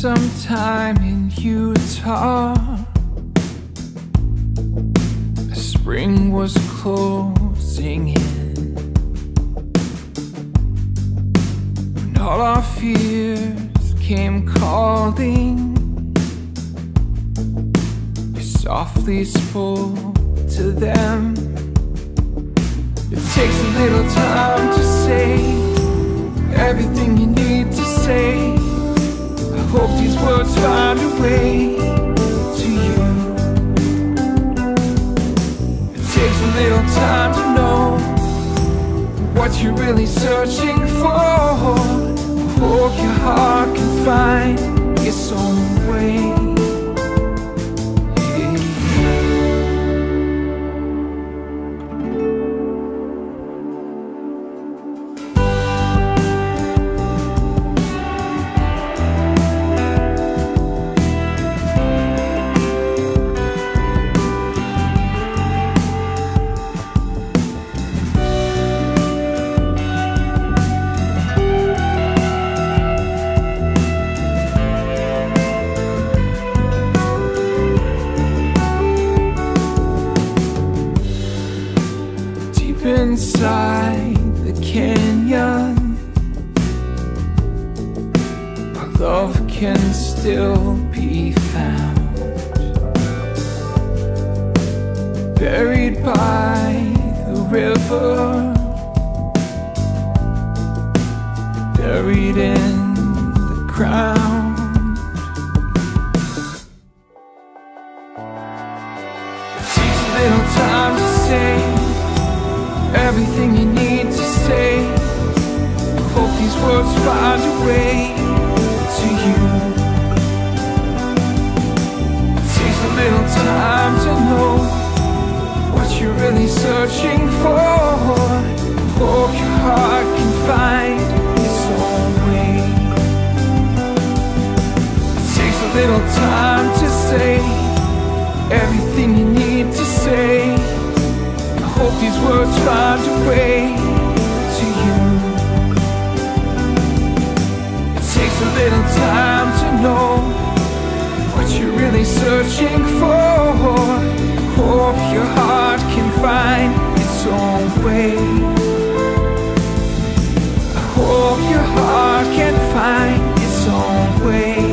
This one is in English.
some time in Utah. Spring was closing in. When all our fears came calling, you softly spoke to them. It takes a little time to say really searching can still be found. Buried by the river, buried in the ground. Little time to say everything you need to say. Hope these words find a way to you. Time to know what you're really searching for. Hope your heart can find its own way. It takes a little time to say everything you need to say. I hope these words find a way to you. It takes a little time to know what you're really searching for. I hope your heart can find its own way.